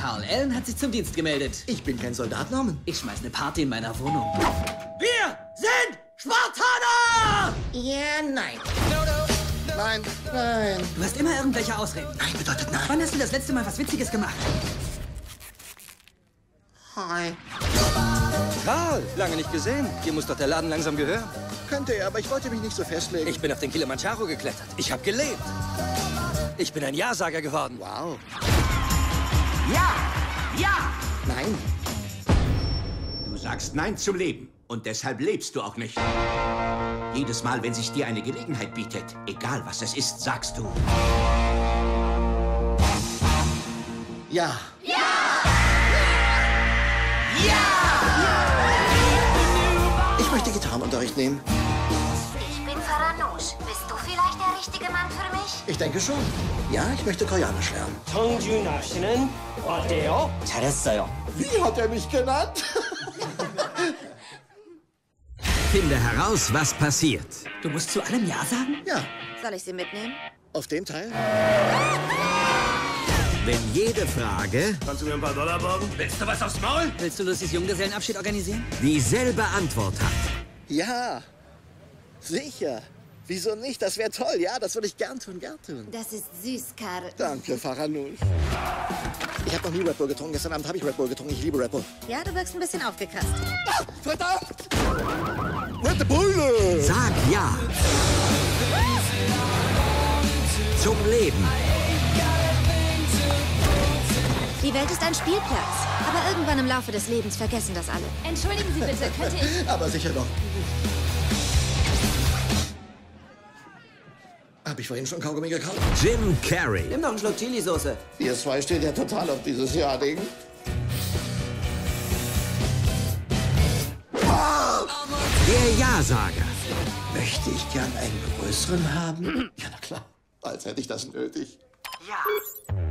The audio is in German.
Carl. Ellen hat sich zum Dienst gemeldet. Ich bin kein Soldat, Norman. Ich schmeiß eine Party in meiner Wohnung. Wir sind Spartaner! Ja, nein. Nein, nein. Du hast immer irgendwelche Ausreden. Nein bedeutet nein. Wann hast du das letzte Mal was Witziges gemacht? Hi. Karl, lange nicht gesehen. Dir muss doch der Laden langsam gehören. Könnte er, aber ich wollte mich nicht so festlegen. Ich bin auf den Kilimanjaro geklettert. Ich habe gelebt. Ich bin ein Ja-Sager geworden. Wow. Ja! Ja! Nein. Du sagst Nein zum Leben und deshalb lebst du auch nicht. Jedes Mal, wenn sich dir eine Gelegenheit bietet, egal was es ist, sagst du. Ja. Ich möchte Gitarrenunterricht nehmen. Ich bin Faranoush. Bist du vielleicht ich denke schon. Ja, ich möchte Koreanisch lernen. Wie hat er mich genannt? Finde heraus, was passiert. Du musst zu allem Ja sagen? Ja. Soll ich sie mitnehmen? Auf dem Teil? Wenn jede Frage... Kannst du mir ein paar Dollar borgen? Willst du was aufs Maul? Willst du Lucis Junggesellenabschied organisieren? Dieselbe Antwort hat. Ja, sicher. Wieso nicht? Das wäre toll. Ja, das würde ich gern tun, gern tun. Das ist süß, Karl. Danke, Faranul. Ich habe noch nie Red Bull getrunken. Gestern Abend habe ich Red Bull getrunken. Ich liebe Red Bull. Ja, du wirkst ein bisschen aufgekratzt. Verdammt! Red Bull! Sag ja. Zum Leben. Die Welt ist ein Spielplatz. Aber irgendwann im Laufe des Lebens vergessen das alle. Entschuldigen Sie bitte, könnte ich... Aber sicher doch. Habe ich vorhin schon Kaugummi gekauft? Jim Carrey. Nimm noch einen Schluck Chili-Soße. Ihr zwei steht ja total auf dieses Jahr-Ding. Der Ja-Sager. Möchte ich gern einen größeren haben? Ja, na klar. Als hätte ich das nötig. Ja!